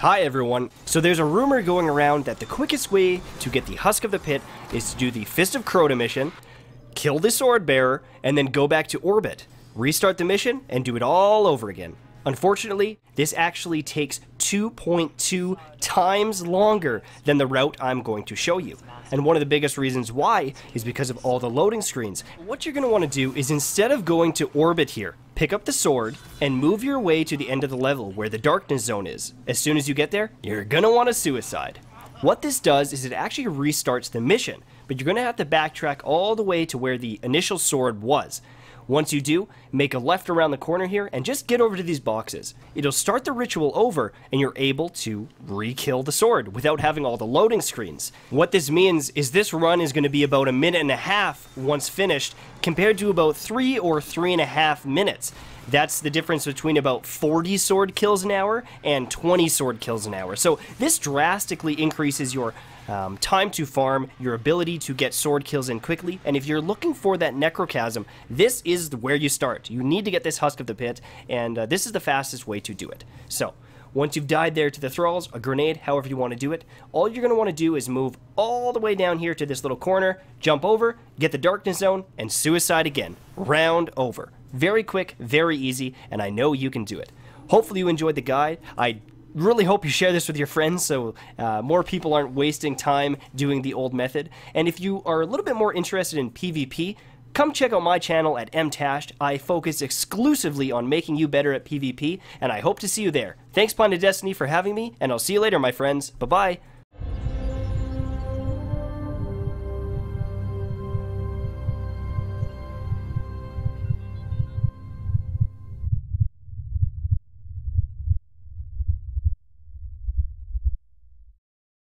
Hi everyone. So there's a rumor going around that the quickest way to get the Husk of the Pit is to do the Fist of Crota mission, kill the Sword Bearer, and then go back to orbit, restart the mission, and do it all over again. Unfortunately, this actually takes 2.2 times longer than the route I'm going to show you. And one of the biggest reasons why is because of all the loading screens. What you're going to want to do is instead of going to orbit here, pick up the sword and move your way to the end of the level where the darkness zone is. As soon as you get there, you're to want to suicide. What this does is it actually restarts the mission, but you're to have to backtrack all the way to where the initial sword was. Once you do, make a left around the corner here and just get over to these boxes. It'll start the ritual over and you're able to re-kill the sword without having all the loading screens. What this means is this run is going to be about a minute and a half once finished compared to about three or three and a half minutes. That's the difference between about 40 sword kills an hour and 20 sword kills an hour. So this drastically increases your um, time to farm, your ability to get sword kills in quickly, and if you're looking for that necrochasm, this is where you start. You need to get this Husk of the Pit, and uh, this is the fastest way to do it. So, once you've died there to the thralls, a grenade, however you want to do it, all you're going to want to do is move all the way down here to this little corner, jump over, get the darkness zone, and suicide again. Round over. Very quick, very easy, and I know you can do it. Hopefully you enjoyed the guide. I really hope you share this with your friends so uh, more people aren't wasting time doing the old method. And if you are a little bit more interested in PvP, come check out my channel at mtashed. I focus exclusively on making you better at PvP, and I hope to see you there. Thanks, Planet Destiny, for having me, and I'll see you later, my friends. Bye bye.